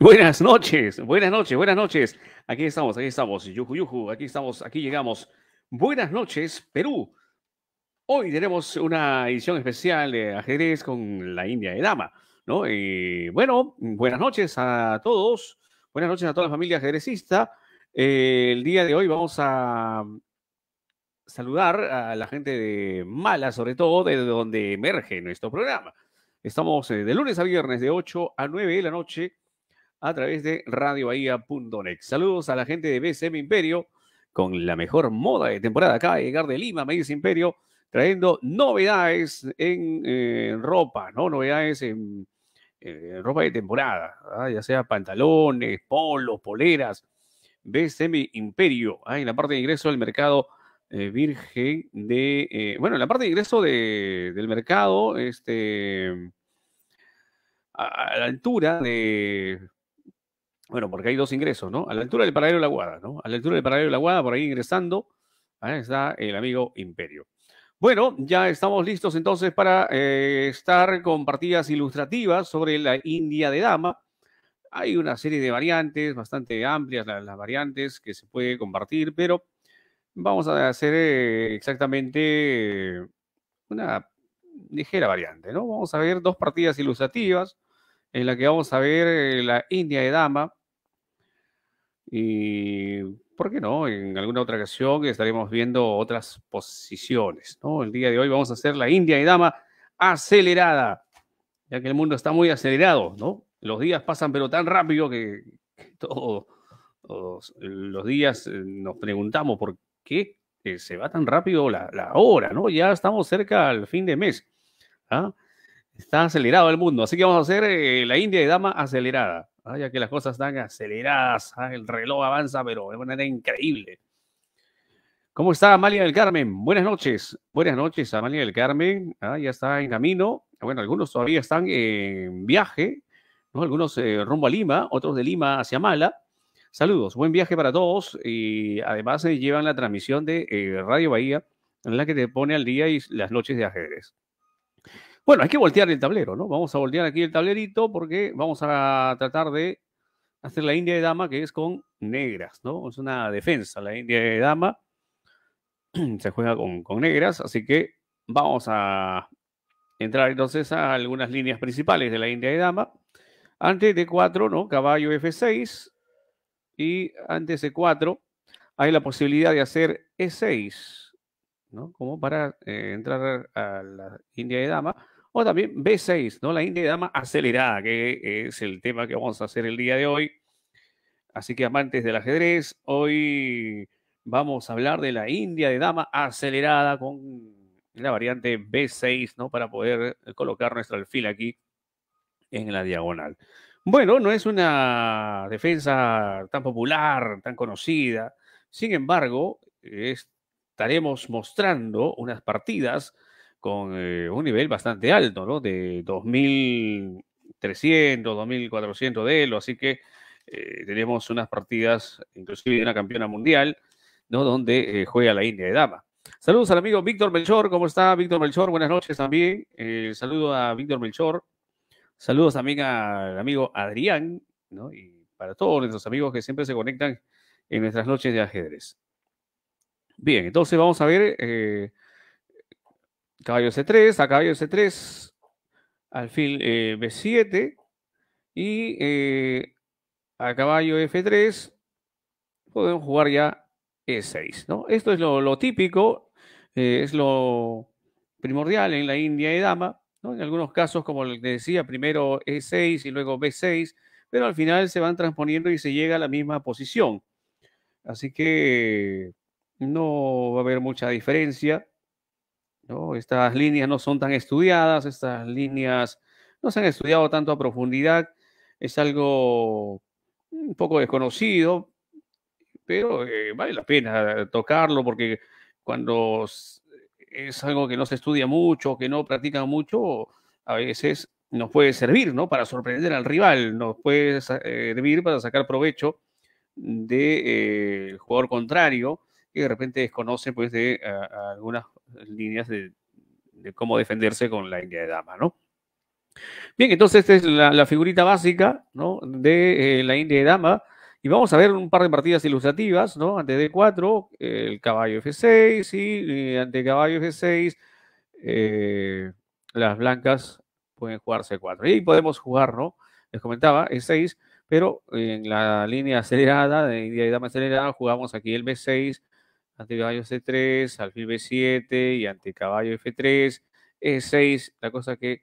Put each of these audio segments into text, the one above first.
Buenas noches, buenas noches, buenas noches. Aquí estamos, aquí estamos. Yuju, aquí estamos, aquí llegamos. Buenas noches, Perú. Hoy tenemos una edición especial de ajedrez con la India de Dama, ¿no? Y bueno, buenas noches a todos. Buenas noches a toda la familia ajedrecista. Eh, el día de hoy vamos a saludar a la gente de Mala, sobre todo, de donde emerge nuestro programa. Estamos eh, de lunes a viernes de 8 a 9 de la noche a través de radiobahía.net. Saludos a la gente de BCM Imperio con la mejor moda de temporada. Acaba de llegar de Lima, me Imperio, trayendo novedades en eh, ropa, ¿no? Novedades en, eh, ropa de temporada, ¿ah? ya sea pantalones, polos, poleras. BCM Imperio, ¿ah? en la parte de ingreso del mercado eh, virgen de, bueno, en la parte de ingreso de, del mercado, este, a, la altura de bueno, porque hay dos ingresos, ¿no? A la altura del paradero de la Guada, ¿no? A la altura del paradero de la Guada, por ahí ingresando, ahí está el amigo Imperio. Bueno, ya estamos listos entonces para eh, estar con partidas ilustrativas sobre la India de Dama. Hay una serie de variantes bastante amplias, las, variantes que se puede compartir, pero vamos a hacer eh, exactamente una ligera variante, ¿no? Vamos a ver dos partidas ilustrativas en la que vamos a ver eh, la India de Dama y, ¿por qué no? En alguna otra ocasión estaremos viendo otras posiciones, ¿no? El día de hoy vamos a hacer la India y Dama acelerada, ya que el mundo está muy acelerado, ¿no? Los días pasan pero tan rápido que, todos los días eh, nos preguntamos por qué se va tan rápido la, la, hora, ¿no? Ya estamos cerca al fin de mes. ¿ah? Está acelerado el mundo, así que vamos a hacer eh, la India y Dama acelerada ya que las cosas están aceleradas, ¿ah? el reloj avanza, pero de manera increíble. ¿Cómo está Amalia del Carmen? Buenas noches. Buenas noches, Amalia del Carmen. Ah, ya está en camino. Bueno, algunos todavía están en viaje, ¿no? Algunos eh, rumbo a Lima, otros de Lima hacia Mala. Saludos, buen viaje para todos. Y además se llevan la transmisión de eh, Radio Bahía, en la que te pone al día y las noches de ajedrez. Bueno, hay que voltear el tablero, ¿no? Vamos a voltear aquí el tablerito porque vamos a tratar de hacer la India de Dama que es con negras, ¿no? Es una defensa, la India de Dama se juega con, negras, así que vamos a entrar entonces a algunas líneas principales de la India de Dama. Antes de 4, ¿no? Caballo F6 y antes de 4 hay la posibilidad de hacer E6, ¿no? Como para eh, entrar a la India de Dama o también B6, ¿no? La India de Dama acelerada, que es el tema que vamos a hacer el día de hoy. Así que amantes del ajedrez, hoy vamos a hablar de la India de Dama acelerada con la variante B6, ¿no? Para poder colocar nuestro alfil aquí en la diagonal. Bueno, no es una defensa tan popular, tan conocida. Sin embargo, estaremos mostrando unas partidas con eh, un nivel bastante alto, ¿no? De 2.300, 2.400 de Elo, así que eh, tenemos unas partidas, inclusive una campeona mundial, ¿no? Donde eh, juega la India de Dama. Saludos al amigo Víctor Melchor, ¿cómo está Víctor Melchor? Buenas noches también. saludo a Víctor Melchor. Saludos también al amigo Adrián, ¿no? Y para todos nuestros amigos que siempre se conectan en nuestras noches de ajedrez. Bien, entonces vamos a ver caballo C3, a caballo C3, alfil eh, B7 y eh, a caballo F3 podemos jugar ya E6, ¿no? Esto es lo, típico, eh, es lo primordial en la India de dama, ¿no? En algunos casos, como les decía, primero E6 y luego B6, pero al final se van transponiendo y se llega a la misma posición. Así que no va a haber mucha diferencia. Estas líneas no son tan estudiadas, estas líneas no se han estudiado tanto a profundidad, es algo un poco desconocido, pero eh, vale la pena tocarlo porque cuando es algo que no se estudia mucho, que no practica mucho, a veces nos puede servir, ¿no? Para sorprender al rival, nos puede eh, servir para sacar provecho del de, eh, jugador contrario que de repente desconoce pues de algunas líneas de, cómo defenderse con la India de dama, ¿no? Bien, entonces esta es la, figurita básica de eh, la India de Dama. Y vamos a ver un par de partidas ilustrativas, ¿no? Ante D4, el caballo F6 y, ante caballo F6, eh, las blancas pueden jugar C4. Y podemos jugar, ¿no? Les comentaba, E6, pero en la línea acelerada, de India y Dama acelerada, jugamos aquí el B6, ante caballo C3, alfil B7 y ante caballo F3, E6, la cosa que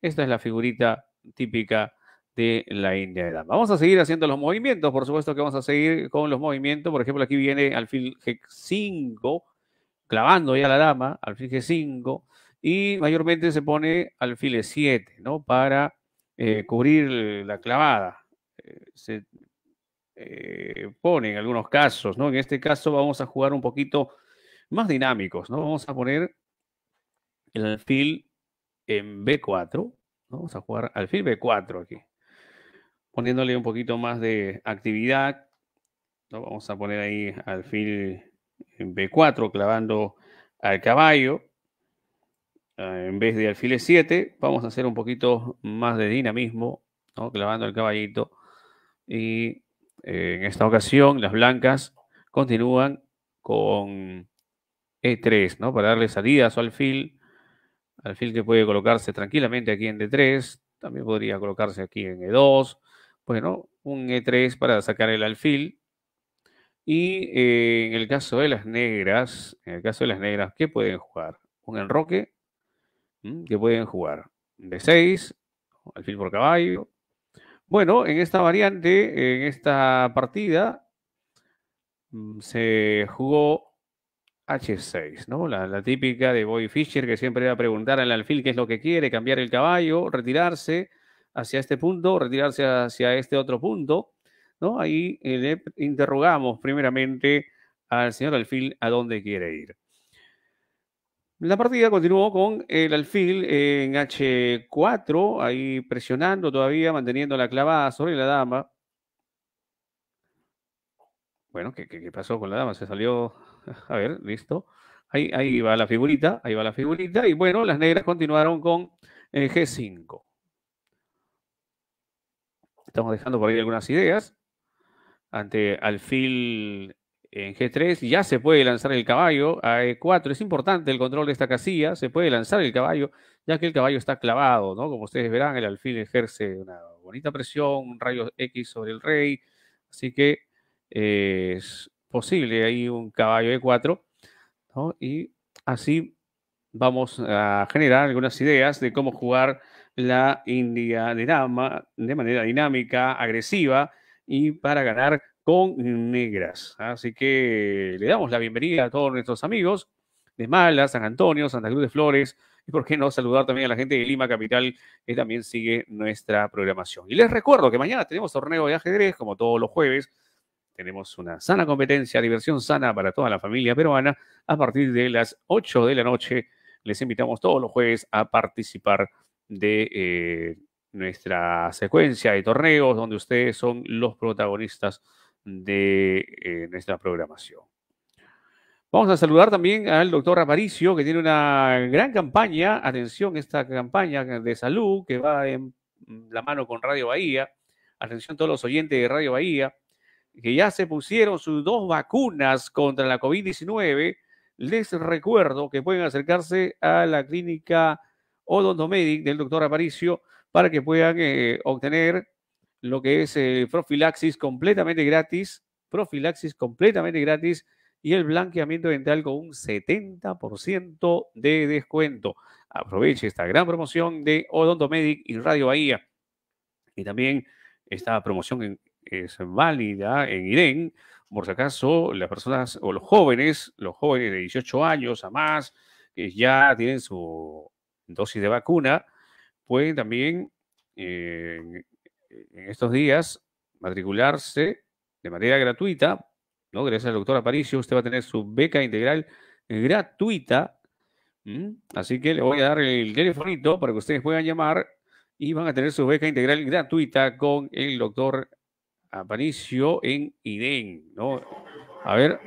esta es la figurita típica de la India de dama. Vamos a seguir haciendo los movimientos, por supuesto que vamos a seguir con los movimientos. Por ejemplo, aquí viene alfil G5, clavando ya la dama, alfil G5, y mayormente se pone alfil E7, ¿no? Para eh, cubrir la clavada. Eh, se eh, pone en algunos casos, ¿no? En este caso vamos a jugar un poquito más dinámicos, ¿no? Vamos a poner el alfil en B4. Vamos a jugar alfil B4 aquí. Poniéndole un poquito más de actividad. Vamos a poner ahí alfil en B4, clavando al caballo. Ah, en vez de alfil E7, vamos a hacer un poquito más de dinamismo, clavando el caballito. Y en esta ocasión, las blancas continúan con E3, ¿no? Para darle salida a su alfil Alfil que puede colocarse tranquilamente aquí en D3, también podría colocarse aquí en E2. Bueno, un E3 para sacar el alfil. Y eh, en el caso de las negras, en el caso de las negras, ¿qué pueden jugar? Un enroque, ¿qué pueden jugar? D6, alfil por caballo. Bueno, en esta variante, en esta partida, mm, se jugó H6, ¿no? La, típica de Boy Fischer que siempre va a preguntar al alfil qué es lo que quiere, cambiar el caballo, retirarse hacia este punto, retirarse hacia este otro punto, ¿no? Ahí eh, le interrogamos primeramente al señor alfil a dónde quiere ir. La partida continuó con el alfil en H4, ahí presionando todavía, manteniendo la clavada sobre la dama. Bueno, ¿qué, pasó con la dama? Se salió A ver, listo. Ahí, ahí va la figurita, ahí va la figurita. Y bueno, las negras continuaron con eh, G5. Estamos dejando por ahí algunas ideas. Ante alfil en G3 ya se puede lanzar el caballo a E4. Es importante el control de esta casilla. Se puede lanzar el caballo ya que el caballo está clavado, ¿no? Como ustedes verán, el alfil ejerce una bonita presión, un rayo X sobre el rey. Así que eh, es posible ahí un caballo de 4, y así vamos a generar algunas ideas de cómo jugar la India de de manera dinámica, agresiva y para ganar con negras. Así que le damos la bienvenida a todos nuestros amigos de Mala, San Antonio, Santa Cruz de Flores y por qué no saludar también a la gente de Lima Capital que también sigue nuestra programación. Y les recuerdo que mañana tenemos torneo de ajedrez como todos los jueves tenemos una sana competencia, diversión sana para toda la familia peruana. A partir de las 8 de la noche, les invitamos todos los jueves a participar de eh, nuestra secuencia de torneos, donde ustedes son los protagonistas de eh, nuestra programación. Vamos a saludar también al doctor Aparicio, que tiene una gran campaña, atención, esta campaña de salud que va en la mano con Radio Bahía. Atención todos los oyentes de Radio Bahía que ya se pusieron sus dos vacunas contra la COVID-19, les recuerdo que pueden acercarse a la clínica Odontomedic del doctor Aparicio para que puedan eh, obtener lo que es eh, profilaxis completamente gratis, profilaxis completamente gratis y el blanqueamiento dental con un 70% de descuento. Aproveche esta gran promoción de Odontomedic y Radio Bahía. Y también esta promoción es válida en IDEN, por si acaso las personas o los jóvenes, los jóvenes de 18 años a más, que ya tienen su dosis de vacuna, pueden también eh, en estos días matricularse de manera gratuita, ¿no? Gracias al doctor Aparicio, usted va a tener su beca integral gratuita. Así que le voy a dar el telefonito para que ustedes puedan llamar y van a tener su beca integral gratuita con el doctor Aparicio en IDEN, ¿no? A ver,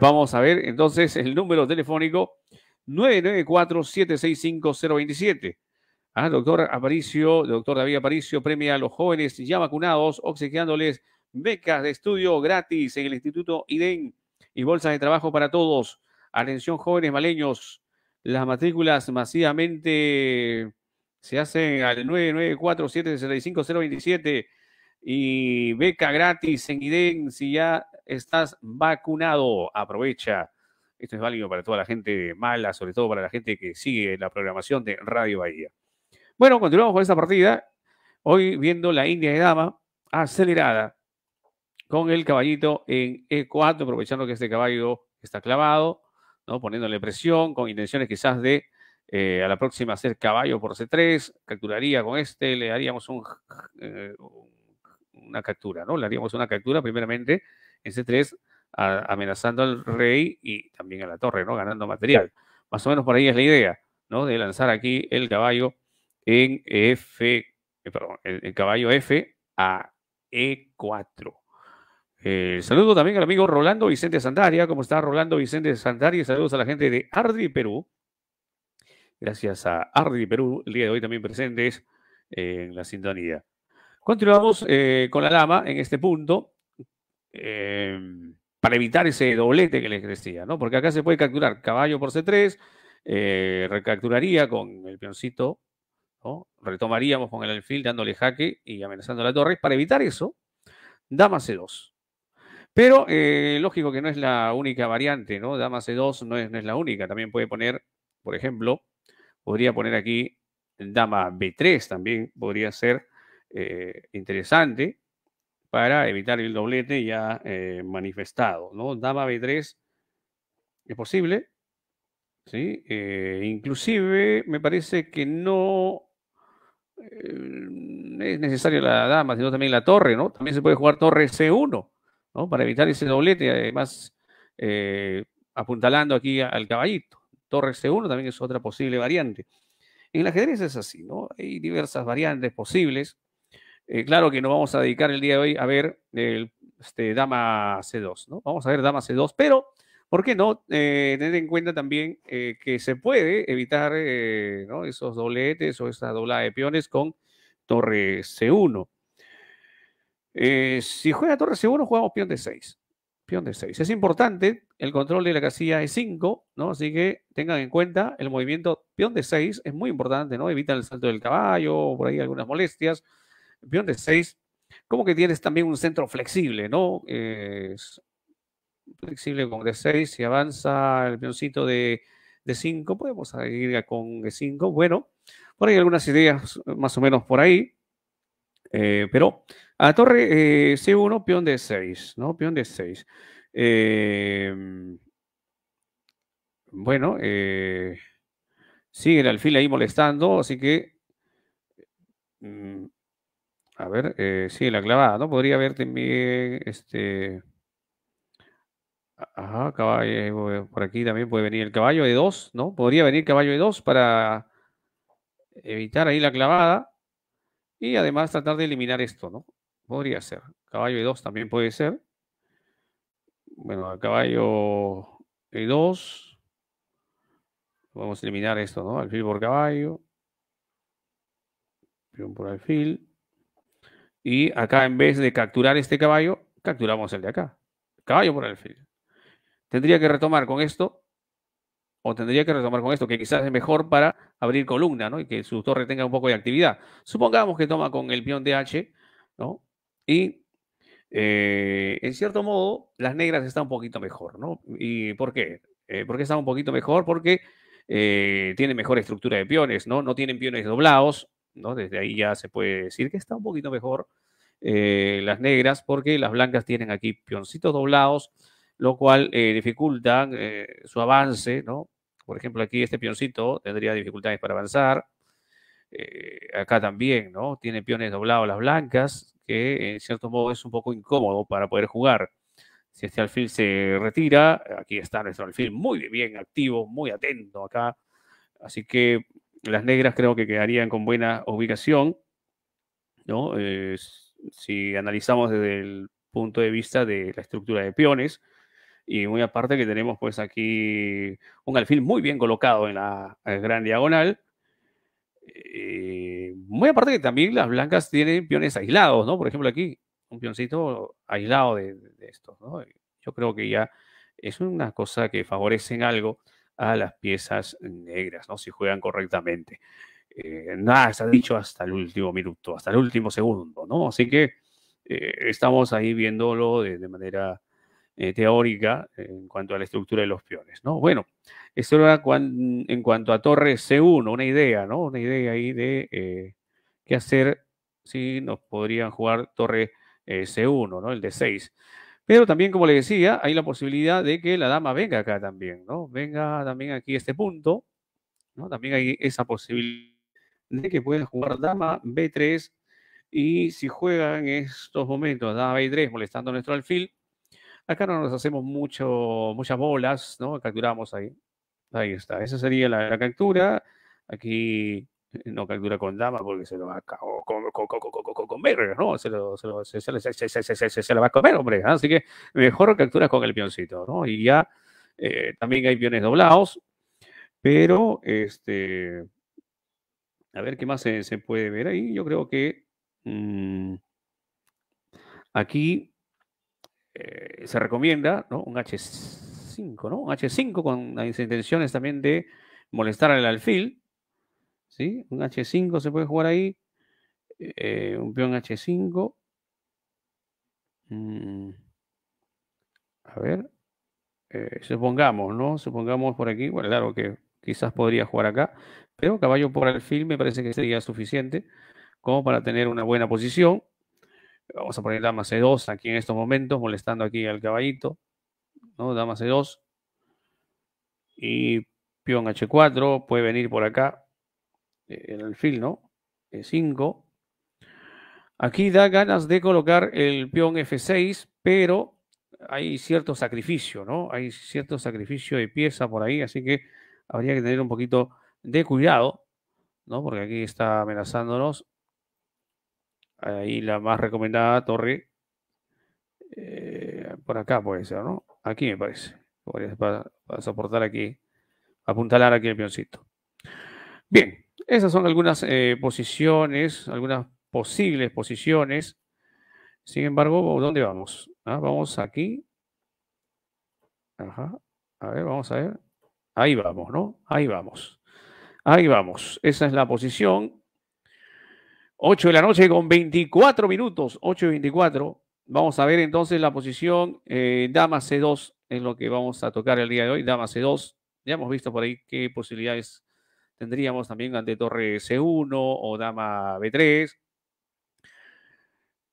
vamos a ver entonces el número telefónico 994-765-027. Ah, doctor Aparicio, doctor David Aparicio premia a los jóvenes ya vacunados, obsequiándoles becas de estudio gratis en el Instituto IDEN y bolsas de trabajo para todos. Atención, jóvenes maleños, las matrículas masivamente se hacen al 994-765-027 y beca gratis en IDEN si ya estás vacunado. Aprovecha. Esto es válido para toda la gente mala, sobre todo para la gente que sigue la programación de Radio Bahía. Bueno, continuamos con esta partida. Hoy viendo la India de Dama acelerada con el caballito en E4, aprovechando que este caballo está clavado, ¿no? poniéndole presión, con intenciones quizás de eh, a la próxima hacer caballo por C3, capturaría con este, le haríamos un, eh, una captura, ¿no? Le haríamos una captura primeramente en C3, amenazando al rey y también a la torre, ¿no? Ganando material. Más o menos por ahí es la idea, ¿no? De lanzar aquí el caballo en F, eh, el, caballo F a E4. Eh, saludo también al amigo Rolando Vicente Santaria. ¿Cómo está Rolando Vicente Santaria? Saludos a la gente de Ardi Perú. Gracias a Ardi Perú, el día de hoy también presentes en la sintonía. Continuamos eh, con la dama en este punto para evitar ese doblete que les decía, ¿no? Porque acá se puede capturar caballo por C3, recapturaría con el peoncito Retomaríamos con el alfil dándole jaque y amenazando a la torre. Para evitar eso, dama C2. Pero eh, lógico que no es la única variante, ¿no? Dama C2 no es, no es la única. También puede poner, por ejemplo, podría poner aquí dama B3 también podría ser eh, interesante para evitar el doblete ya eh, manifestado, ¿no? Dama B3 es posible, ¿sí? inclusive me parece que no es necesaria la dama, sino también la torre, ¿no? También se puede jugar torre C1, ¿no? Para evitar ese doblete, además eh, apuntalando aquí al caballito. Torre C1 también es otra posible variante. En el ajedrez es así, ¿no? Hay diversas variantes posibles. Eh, claro que no vamos a dedicar el día de hoy a ver el este, dama C2, ¿no? Vamos a ver dama C2, pero ¿Por qué no eh, tener en cuenta también eh, que se puede evitar eh, esos dobletes o esa doblada de peones con torre C1? si juega torre C1, jugamos peón de 6. Peón de 6. Es importante el control de la casilla E5, ¿no? Así que tengan en cuenta el movimiento peón de 6, es muy importante, ¿no? Evita el salto del caballo, por ahí algunas molestias. Peón de 6, como que tienes también un centro flexible, ¿no? Flexible con D6, si avanza el peoncito de D5, podemos ir con E5. Bueno, por ahí algunas ideas más o menos por ahí. Eh, pero a torre eh, C1, peón D6, ¿no? Peón D6. Eh, bueno, sigue el alfil ahí molestando, así que. Mm, a ver, sigue la clavada, ¿no? Podría haber también este. Ajá, caballo, por aquí también puede venir el caballo de 2, ¿no? Podría venir caballo de 2 para evitar ahí la clavada y además tratar de eliminar esto, ¿no? Podría ser. Caballo de 2 también puede ser. Bueno, caballo de 2. Vamos a eliminar esto, ¿no? Alfil por caballo. Por alfil. Y acá en vez de capturar este caballo, capturamos el de acá. Caballo por alfil tendría que retomar con esto, o tendría que retomar con esto, que quizás es mejor para abrir columna, ¿no? Y que su torre tenga un poco de actividad. Supongamos que toma con el peón DH, ¿no? Y eh, en cierto modo, las negras están un poquito mejor, ¿no? ¿Y por qué? Eh, ¿Por qué están un poquito mejor? Porque eh, tienen mejor estructura de peones, ¿no? No tienen peones doblados, ¿no? Desde ahí ya se puede decir que está un poquito mejor las negras, porque las blancas tienen aquí peoncitos doblados, lo cual eh, dificulta eh, su avance, ¿no? Por ejemplo, aquí este peoncito tendría dificultades para avanzar. Eh, acá también, ¿no? Tiene peones doblados las blancas, que en cierto modo es un poco incómodo para poder jugar. Si este alfil se retira, aquí está nuestro alfil muy bien activo, muy atento acá. Así que las negras creo que quedarían con buena ubicación, ¿no? si analizamos desde el punto de vista de la estructura de peones, y muy aparte que tenemos pues aquí un alfil muy bien colocado en la gran diagonal. Eh, muy aparte que también las blancas tienen peones aislados, ¿no? Por ejemplo, aquí, un peoncito aislado de, estos, ¿no? Yo creo que ya es una cosa que favorece algo a las piezas negras, ¿no? Si juegan correctamente. Eh, nada se ha dicho hasta el último minuto, hasta el último segundo, ¿no? Así que eh, estamos ahí viéndolo de, manera eh, teórica en cuanto a la estructura de los peones, ¿no? Bueno, esto era en cuanto a torre C1, una idea, ¿no? Una idea ahí de qué hacer si nos podrían jugar torre C1, ¿no? El de 6. Pero también, como le decía, hay la posibilidad de que la dama venga acá también, ¿no? Venga también aquí a este punto, ¿no? También hay esa posibilidad de que pueda jugar dama B3 y si juega en estos momentos dama B3 molestando nuestro alfil, acá no nos hacemos mucho, muchas bolas, ¿no? Capturamos ahí. Ahí está. Esa sería la, captura. Aquí no captura con dama porque se lo va a comer, ¿no? Se lo, se, lo, se, se, lo va a comer, hombre. Así que mejor captura con el peoncito, ¿no? Y ya eh, también hay peones doblados, pero este a ver qué más se, puede ver ahí. Yo creo que mm, aquí eh, se recomienda un H5, ¿no? Un H5 con las intenciones también de molestar al alfil. ¿Sí? Un H5 se puede jugar ahí. Eh, un peón H5. Mm, a ver. Eh, supongamos, ¿no? Supongamos por aquí. Bueno, claro que quizás podría jugar acá. Pero caballo por alfil me parece que sería suficiente como para tener una buena posición. Vamos a poner dama C2 aquí en estos momentos, molestando aquí al caballito. ¿no? Dama C2. Y peón H4 puede venir por acá. Eh, el alfil, ¿no? E5. Aquí da ganas de colocar el peón F6, pero hay cierto sacrificio, ¿no? Hay cierto sacrificio de pieza por ahí, así que habría que tener un poquito de cuidado, ¿no? Porque aquí está amenazándonos. Ahí la más recomendada torre. Eh, por acá puede ser, ¿no? Aquí me parece. Para, soportar aquí, apuntalar aquí el peoncito. Bien, esas son algunas eh, posiciones, algunas posibles posiciones. Sin embargo, ¿dónde vamos? Ah, vamos aquí. Ajá. A ver, vamos a ver. Ahí vamos, ¿no? Ahí vamos. Ahí vamos. Esa es la posición. 8 de la noche con 24 minutos. 8 y 24. Vamos a ver entonces la posición eh, Dama C2 es lo que vamos a tocar el día de hoy. Dama C2. Ya hemos visto por ahí qué posibilidades tendríamos también ante Torre C1 o Dama B3.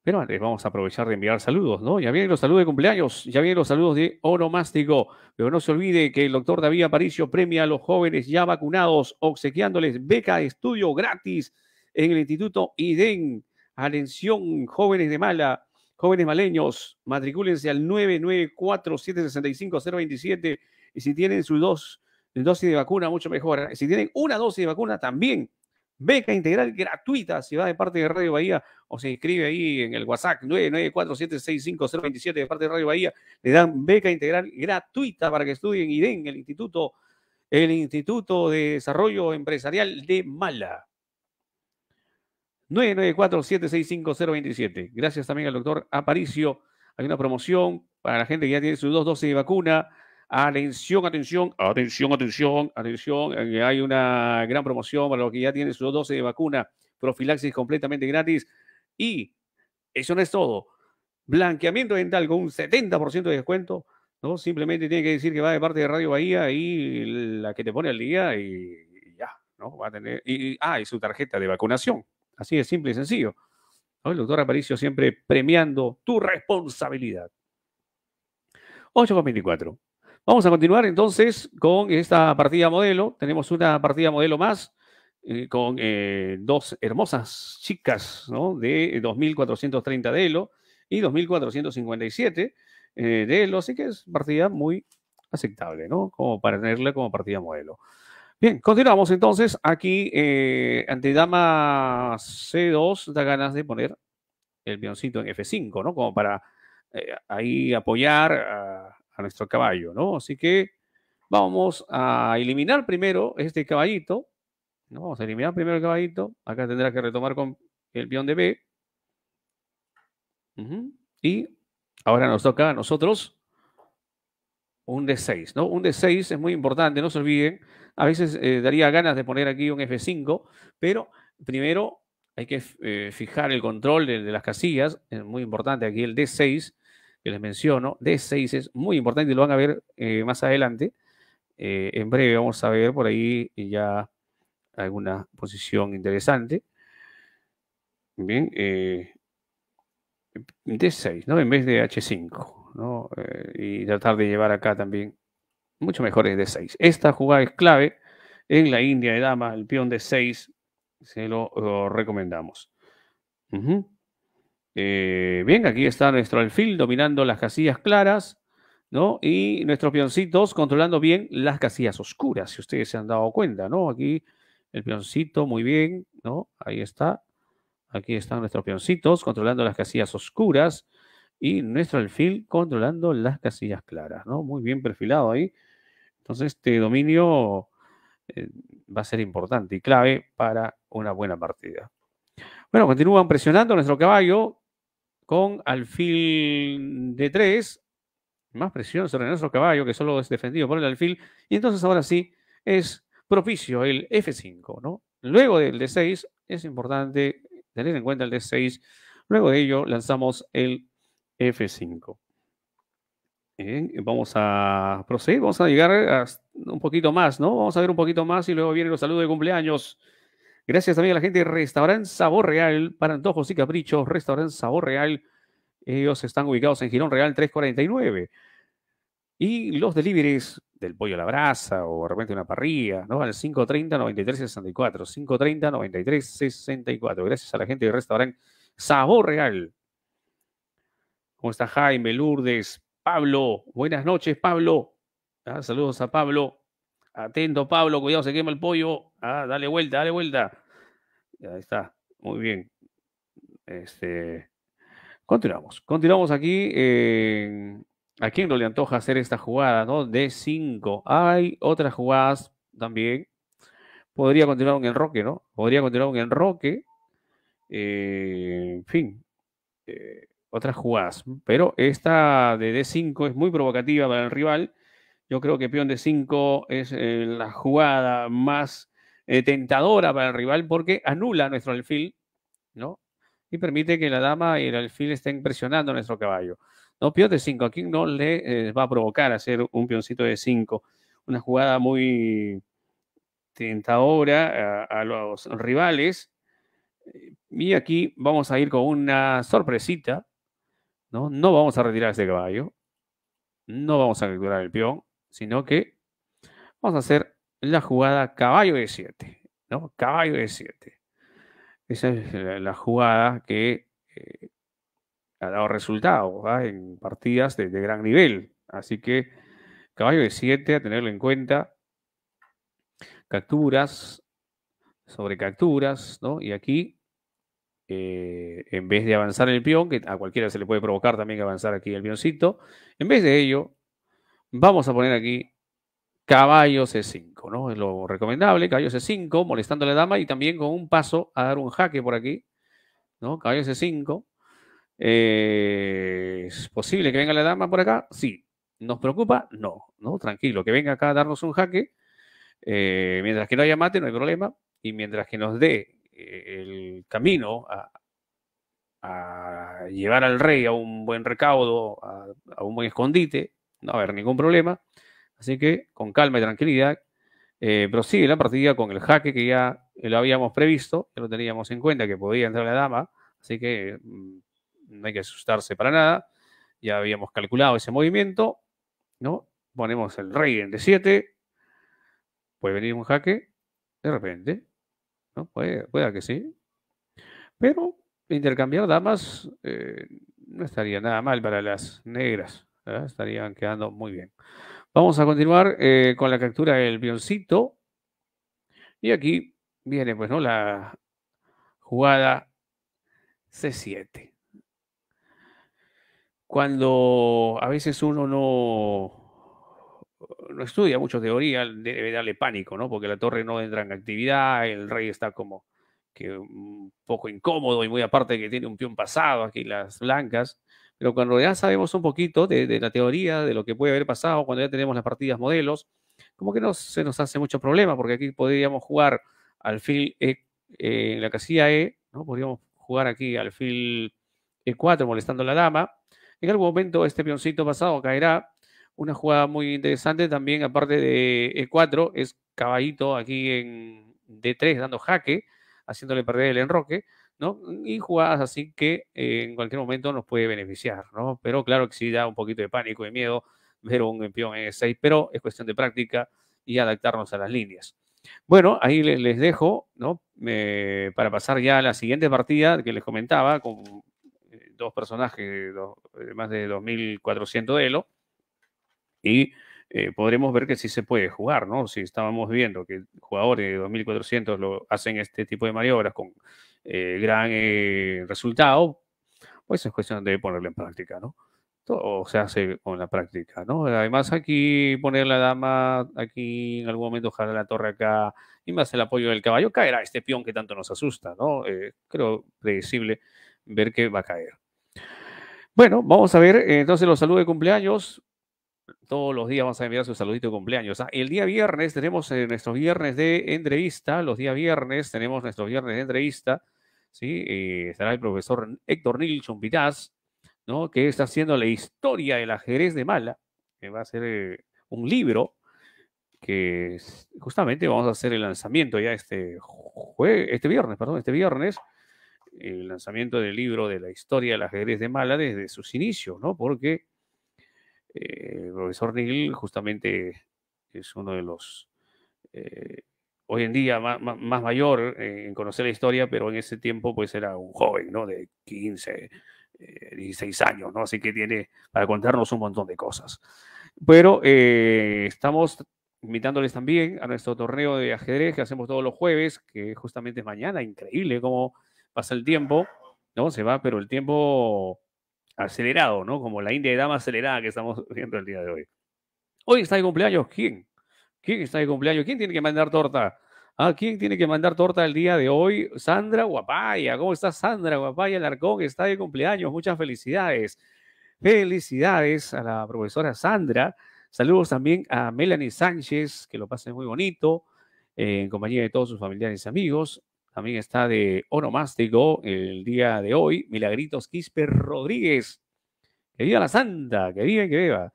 Pero antes vamos a aprovechar de enviar saludos, ¿no? Ya vienen los saludos de cumpleaños, ya vienen los saludos de Oromástico, pero no se olvide que el doctor David Aparicio premia a los jóvenes ya vacunados, obsequiándoles beca de estudio gratis en el Instituto IDEN. Atención, jóvenes de Mala, jóvenes maleños, matricúlense al 994-765-027 y si tienen sus dos dosis de vacuna, mucho mejor. Si tienen una dosis de vacuna, también beca integral gratuita si va de parte de Radio Bahía o se inscribe ahí en el WhatsApp 994765027 de parte de Radio Bahía, le dan beca integral gratuita para que estudien y den el Instituto, el Instituto de Desarrollo Empresarial de Mala. 994765027. Gracias también al doctor Aparicio. Hay una promoción para la gente que ya tiene sus dos dosis de vacuna Atención, atención, atención, atención, atención. Eh, hay una gran promoción para los que ya tienen sus dosis de vacuna, profilaxis completamente gratis. Y eso no es todo. Blanqueamiento dental con un 70% de descuento. ¿no? Simplemente tiene que decir que va de parte de Radio Bahía y la que te pone al día y ya, ¿no? Va a tener. Y, ah, y su tarjeta de vacunación. Así de simple y sencillo. El doctor Aparicio siempre premiando tu responsabilidad. 8,24. Vamos a continuar entonces con esta partida modelo. Tenemos una partida modelo más eh, con eh, dos hermosas chicas ¿no? de 2.430 de Elo y 2.457 eh, de Elo. Así que es partida muy aceptable, ¿no? Como para tenerla como partida modelo. Bien, continuamos entonces. Aquí ante dama C2 da ganas de poner el peoncito en F5, ¿no? Como para ahí apoyar a a nuestro caballo, ¿no? Así que vamos a eliminar primero este caballito, ¿no? Vamos a eliminar primero el caballito. Acá tendrá que retomar con el peón de B. Y ahora nos toca a nosotros un D6, ¿no? Un D6 es muy importante, no se olviden. A veces eh, daría ganas de poner aquí un F5, pero primero hay que eh, fijar el control de, las casillas. Es muy importante aquí el D6 que les menciono. D6 es muy importante y lo van a ver eh, más adelante. en breve vamos a ver por ahí ya alguna posición interesante. Bien, D6, ¿no? En vez de H5, ¿no? y tratar de llevar acá también mucho mejor es D6. Esta jugada es clave en la India de dama, el peón D6 se lo, recomendamos. Eh, bien, aquí está nuestro alfil dominando las casillas claras, ¿no? Y nuestros peoncitos controlando bien las casillas oscuras, si ustedes se han dado cuenta, ¿no? Aquí el peoncito, muy bien, ¿no? Ahí está. Aquí están nuestros peoncitos controlando las casillas oscuras y nuestro alfil controlando las casillas claras, ¿no? Muy bien perfilado ahí. Entonces, este dominio eh, va a ser importante y clave para una buena partida. Bueno, continúan presionando nuestro caballo con alfil de 3. Más presión sobre nuestro caballo, que solo es defendido por el alfil. Y entonces ahora sí es propicio el F5, ¿no? Luego del D6 es importante tener en cuenta el D6. Luego de ello lanzamos el F5 vamos a proseguir, vamos a llegar a un poquito más, ¿no? Vamos a ver un poquito más y luego vienen los saludos de cumpleaños. Gracias también a la gente de Restaurante Sabor Real para antojos y caprichos. Restaurante Sabor Real. Ellos están ubicados en Girón Real 349. Y los deliveries del pollo a la brasa o de repente una parrilla, ¿no? Al 530-9364. 530-9364. Gracias a la gente de Restaurante Sabor Real. ¿Cómo está Jaime, Lourdes, Pablo, buenas noches, Pablo. Ah, saludos a Pablo. Atento, Pablo, cuidado, se quema el pollo. Ah, dale vuelta, dale vuelta. Ahí está, muy bien. Este, continuamos. Continuamos aquí. ¿A quién no le antoja hacer esta jugada, no? De 5. Hay otras jugadas también. Podría continuar un enroque, ¿no? Podría continuar un enroque. Eh, en fin. Eh, otras jugadas. Pero esta de D5 es muy provocativa para el rival. Yo creo que peón D5 es eh, la jugada más eh, tentadora para el rival porque anula nuestro alfil, ¿no? Y permite que la dama y el alfil estén presionando a nuestro caballo. No, peón D5, aquí no le eh, va a provocar hacer un peoncito de 5. Una jugada muy tentadora a los rivales. Y aquí vamos a ir con una sorpresita ¿no? No vamos a retirar ese caballo, no vamos a capturar el peón, sino que vamos a hacer la jugada caballo de 7, ¿no? Caballo de 7. Esa es la, jugada que eh, ha dado resultados en partidas de, de, gran nivel. Así que caballo de 7, a tenerlo en cuenta. Capturas, sobre capturas, ¿no? Y aquí eh, en vez de avanzar el peón, que a cualquiera se le puede provocar también que avanzar aquí el peoncito, en vez de ello, vamos a poner aquí caballo C5, ¿no? Es lo recomendable, caballo C5, molestando a la dama y también con un paso a dar un jaque por aquí, ¿no? Caballo C5. Eh, ¿Es posible que venga la dama por acá? Sí. ¿Nos preocupa? No, ¿no? Tranquilo, que venga acá a darnos un jaque. Eh, mientras que no haya mate, no hay problema. Y mientras que nos dé el camino a, llevar al rey a un buen recaudo, a, un buen escondite, no va a haber ningún problema. Así que con calma y tranquilidad eh, prosigue la partida con el jaque que ya lo habíamos previsto, que lo teníamos en cuenta que podía entrar la dama, así que mm, no hay que asustarse para nada. Ya habíamos calculado ese movimiento, ¿no? Ponemos el rey en D7, puede venir un jaque, de repente, Puede, pueda que sí. Pero intercambiar damas eh, no estaría nada mal para las negras. Estarían quedando muy bien. Vamos a continuar eh, con la captura del pioncito. Y aquí viene, pues, ¿no? La jugada C7. Cuando a veces uno no, no estudia mucho teoría, debe darle pánico, ¿no? Porque la torre no entra en actividad, el rey está como que un poco incómodo y muy aparte que tiene un peón pasado aquí las blancas. Pero cuando ya sabemos un poquito de, la teoría, de lo que puede haber pasado, cuando ya tenemos las partidas modelos, como que no se nos hace mucho problema, porque aquí podríamos jugar alfil e, eh, en la casilla E, ¿no? Podríamos jugar aquí alfil E4 molestando a la dama. En algún momento este peoncito pasado caerá. Una jugada muy interesante también, aparte de E4, es caballito aquí en D3 dando jaque haciéndole perder el enroque, ¿no? Y jugadas así que eh, en cualquier momento nos puede beneficiar, ¿no? Pero claro que sí da un poquito de pánico y miedo ver un peón en E6, pero es cuestión de práctica y adaptarnos a las líneas. Bueno, ahí les dejo, ¿no? para pasar ya a la siguiente partida que les comentaba, con eh, dos personajes de más de 2.400 de elo. Y eh, podremos ver que sí se puede jugar, ¿no? Si estábamos viendo que jugadores de 2400 lo hacen este tipo de maniobras con eh, gran eh, resultado, pues es cuestión de ponerlo en práctica, ¿no? Todo se hace con la práctica, ¿no? Además aquí poner la dama aquí en algún momento jalar la torre acá y más el apoyo del caballo, caerá este peón que tanto nos asusta, ¿no? creo predecible ver que va a caer. Bueno, vamos a ver entonces los saludos de cumpleaños. Todos los días vamos a enviar su saludito de cumpleaños. Ah, el día viernes tenemos eh, nuestros viernes de entrevista. Los días viernes tenemos nuestros viernes de entrevista. ¿sí? Eh, estará el profesor Héctor Nilsson Pitaz, ¿no? que está haciendo la historia del ajedrez de Mala, que va a ser eh, un libro que justamente vamos a hacer el lanzamiento ya este, este viernes, perdón, este viernes, el lanzamiento del libro de la historia del ajedrez de Mala desde sus inicios, ¿no? Porque el profesor Neil justamente es uno de los, eh, hoy en día más, mayor en conocer la historia, pero en ese tiempo pues era un joven, ¿no? De 15, 16 eh, años, ¿no? Así que tiene para contarnos un montón de cosas. Pero estamos invitándoles también a nuestro torneo de ajedrez que hacemos todos los jueves, que justamente es mañana, increíble cómo pasa el tiempo, ¿no? Se va, pero el tiempo acelerado, ¿no? Como la India de dama acelerada que estamos viendo el día de hoy. Hoy está de cumpleaños, ¿quién? ¿Quién está de cumpleaños? ¿Quién tiene que mandar torta? ¿A quién tiene que mandar torta el día de hoy? Sandra Guapaya. ¿Cómo está Sandra Guapaya Larcón? Está de cumpleaños. Muchas felicidades. Felicidades a la profesora Sandra. Saludos también a Melanie Sánchez, que lo pase muy bonito, eh, en compañía de todos sus familiares y amigos. También está de onomástico el día de hoy, Milagritos Quisper Rodríguez. Que viva la santa, que viva y que viva.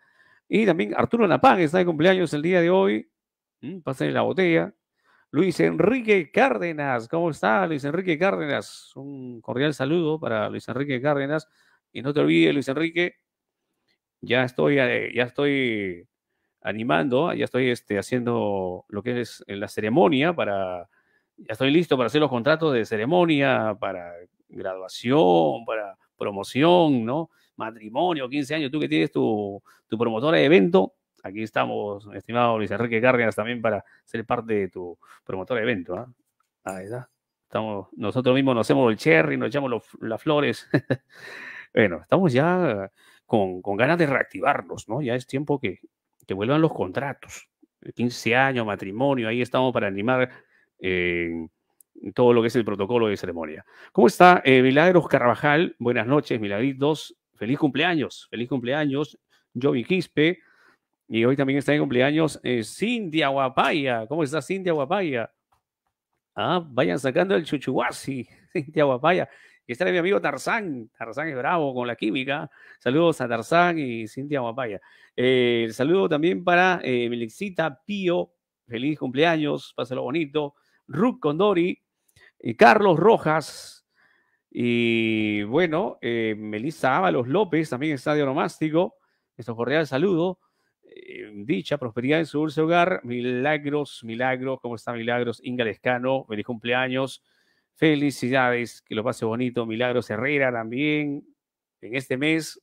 Y también Arturo Napán está de cumpleaños el día de hoy. Mm, Pasen la botella. Luis Enrique Cárdenas, ¿cómo está Luis Enrique Cárdenas? Un cordial saludo para Luis Enrique Cárdenas. Y no te olvides, Luis Enrique, ya estoy, eh, ya estoy animando, ya estoy este, haciendo lo que es la ceremonia para ya estoy listo para hacer los contratos de ceremonia, para graduación, para promoción, ¿no? Matrimonio, 15 años, tú que tienes tu, tu promotora de evento, aquí estamos, estimado Luis Enrique Cárdenas, también para ser parte de tu promotora de evento. ¿ah? Ahí está. Estamos, nosotros mismos nos hacemos el cherry, nos echamos las flores. bueno, estamos ya con, con, ganas de reactivarnos, ¿no? Ya es tiempo que, que vuelvan los contratos. 15 años, matrimonio, ahí estamos para animar en todo lo que es el protocolo de ceremonia. ¿Cómo está eh, Milagros Carvajal? Buenas noches, Milagritos. Feliz cumpleaños, feliz cumpleaños, Jovi Quispe. Y hoy también está en cumpleaños eh, Cintia Guapaya. ¿Cómo está Cintia Guapaya? Ah, vayan sacando el chuchuasi, Cintia Guapaya. Y está mi amigo Tarzán. Tarzán es bravo con la química. Saludos a Tarzán y Cintia Guapaya. Eh, saludo también para eh, Melixita Pío. Feliz cumpleaños, pásalo bonito. Ruth Condori, y Carlos Rojas, y bueno, eh, Melissa Ábalos López, también está de onomástico. Nuestro cordial saludo. Eh, dicha prosperidad en su dulce hogar. Milagros, milagros. ¿Cómo está Milagros? Inga Lescano, feliz cumpleaños. Felicidades, que lo pase bonito. Milagros Herrera también. En este mes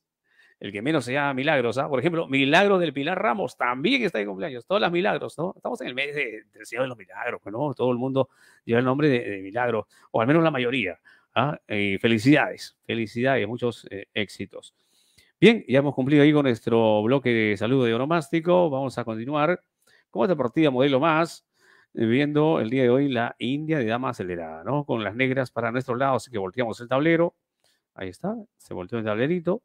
el que menos se llama Milagros, ¿ah? Por ejemplo, Milagros del Pilar Ramos también está de cumpleaños, todas las Milagros, ¿no? Estamos en el mes del Señor de los Milagros, ¿no? Todo el mundo lleva el nombre de, Milagros, o al menos la mayoría. ¿ah? felicidades, felicidades, muchos eh, éxitos. Bien, ya hemos cumplido ahí con nuestro bloque de saludo de onomástico. Vamos a continuar con esta partida modelo más, eh, viendo el día de hoy la India de dama acelerada, ¿no? Con las negras para nuestro lado, así que volteamos el tablero. Ahí está, se volteó el tablerito.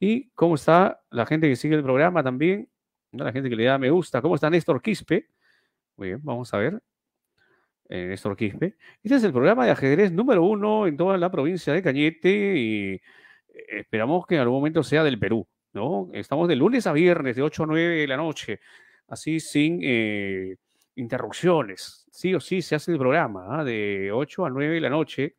Y cómo está la gente que sigue el programa también, la gente que le da me gusta. ¿Cómo está Néstor Quispe? Muy bien, vamos a ver. Eh, Néstor Quispe. Este es el programa de ajedrez número uno en toda la provincia de Cañete y esperamos que en algún momento sea del Perú, ¿no? Estamos de lunes a viernes, de 8 a 9 de la noche, así sin eh, interrupciones. Sí o sí se hace el programa, ¿ah? de 8 a 9 de la noche.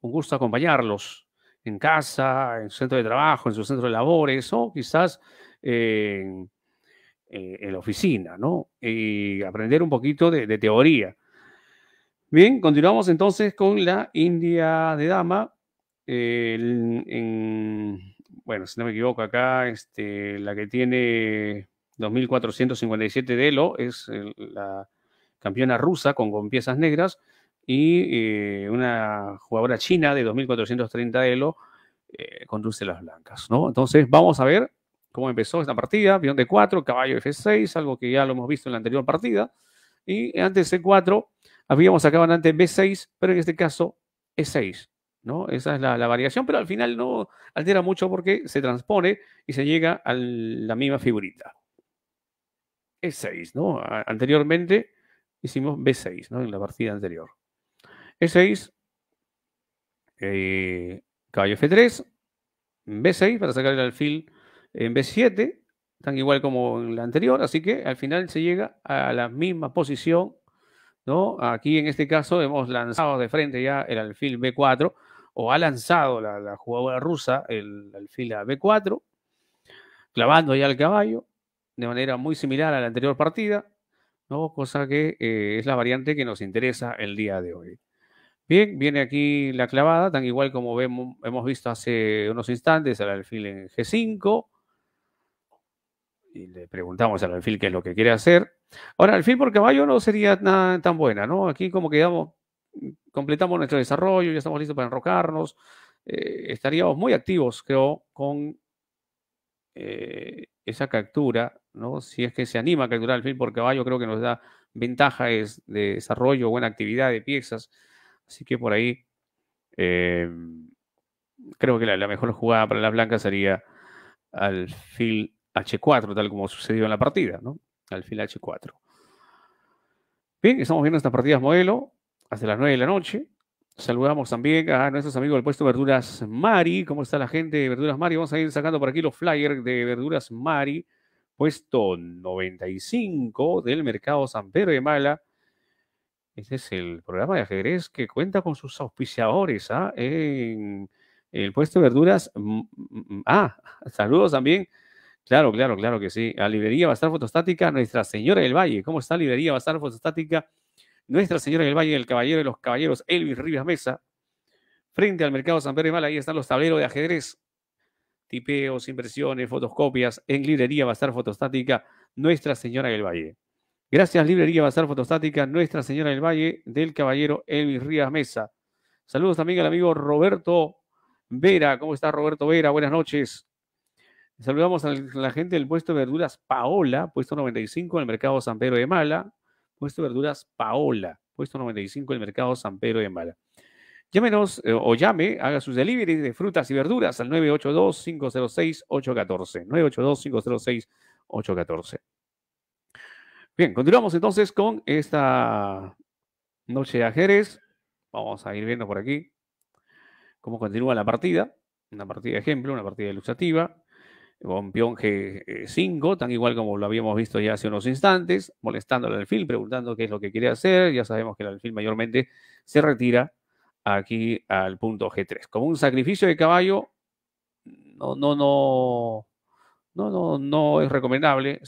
Un gusto acompañarlos en casa, en su centro de trabajo, en su centro de labores o quizás en, la oficina, ¿no? Y aprender un poquito de, de teoría. Bien, continuamos entonces con la India de Dama bueno, si no me equivoco acá, este, la que tiene 2.457 de Elo es la campeona rusa con, piezas negras y eh, una jugadora china de 2.430 de Elo eh, conduce las blancas, ¿no? Entonces vamos a ver cómo empezó esta partida, peón de 4, caballo F6, algo que ya lo hemos visto en la anterior partida, y antes C4 habíamos sacado antes B6, pero en este caso E6, ¿no? Esa es la, variación, pero al final no altera mucho porque se transpone y se llega a la misma figurita. E6, ¿no? Anteriormente hicimos B6, ¿no? En la partida anterior. E6, eh, caballo F3, B6 para sacar el alfil en B7, tan igual como en la anterior, así que al final se llega a la misma posición, ¿no? Aquí en este caso hemos lanzado de frente ya el alfil B4, o ha lanzado la, jugadora rusa el alfil a B4, clavando ya el caballo, de manera muy similar a la anterior partida, ¿no? cosa que eh, es la variante que nos interesa el día de hoy. Bien, viene aquí la clavada, tan igual como vemos, hemos visto hace unos instantes el alfil en G5. Y le preguntamos al alfil qué es lo que quiere hacer. Ahora, alfil por caballo no sería nada tan buena, ¿no? Aquí como quedamos completamos nuestro desarrollo, ya estamos listos para enrocarnos. Eh, estaríamos muy activos, creo, con eh, esa captura, ¿no? Si es que se anima a capturar el film por caballo, creo que nos da ventajas de desarrollo, buena actividad de piezas. Así que por ahí eh, creo que la, mejor jugada para las blancas sería alfil H4, tal como sucedió en la partida, ¿no? Alfil H4. Bien, estamos viendo estas partidas modelo hasta las 9 de la noche. Saludamos también a nuestros amigos del puesto Verduras Mari. ¿Cómo está la gente de Verduras Mari? Vamos a ir sacando por aquí los flyers de Verduras Mari. Puesto 95 del mercado San Pedro de Mala. Este es el programa de ajedrez que cuenta con sus auspiciadores ¿ah? en el puesto de verduras. Mm, mm, mm, ah, saludos también. Claro, claro, claro que sí. A Librería Bastar Fotostática, Nuestra Señora del Valle. ¿Cómo está Librería Bastar Fotostática? Nuestra Señora del Valle del Caballero de los Caballeros, Elvis Rivas Mesa, frente al Mercado San Pedro de Mala, ahí están los tableros de ajedrez, tipeos, impresiones, fotoscopias, en librería Bazar Fotostática, Nuestra Señora del Valle. Gracias, Librería Bazar Fotostática, Nuestra Señora del Valle, del Caballero Elvis Rivas Mesa. Saludos también al amigo Roberto Vera. ¿Cómo está Roberto Vera? Buenas noches. Saludamos a la gente del puesto de verduras Paola, puesto 95 en el mercado San Pedro de Mala puesto de verduras Paola, puesto 95 el mercado San Pedro de Mala. Llámenos eh, o llame, haga sus deliveries de frutas y verduras al 982-506-814. 982-506-814. Bien, continuamos entonces con esta noche de ajedrez. Vamos a ir viendo por aquí cómo continúa la partida. Una partida de ejemplo, una partida ilustrativa con peón G5, tan igual como lo habíamos visto ya hace unos instantes, molestando al alfil, preguntando qué es lo que quiere hacer. Ya sabemos que el alfil mayormente se retira aquí al punto G3. Como un sacrificio de caballo, no, no, no, no, no, no es recomendable,